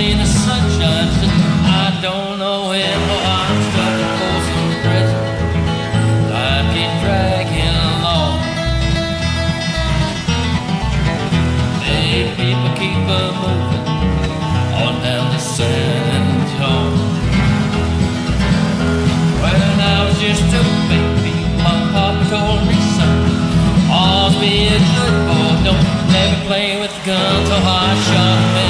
see the sunshine. I don't know when. Oh, I'm stuck in Folsom Prison. I keep dragging him along. They people keep on moving on down the San Antonio. When I was just a baby, my papa told me something. Always be a good boy, don't never play with guns or I shot men.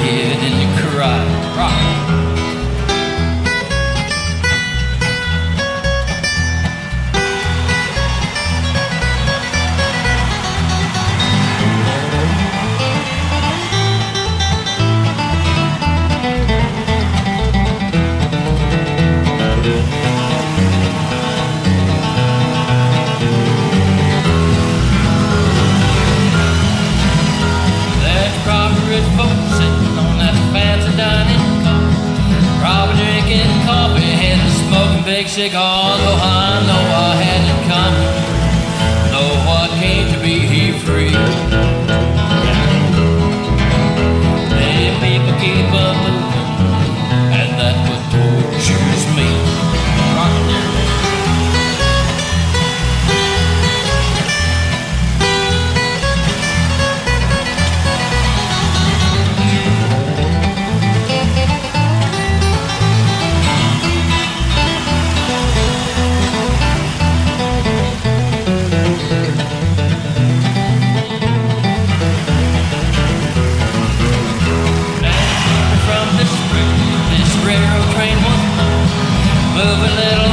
And cry. Rock. Shake, shake all the. Move a little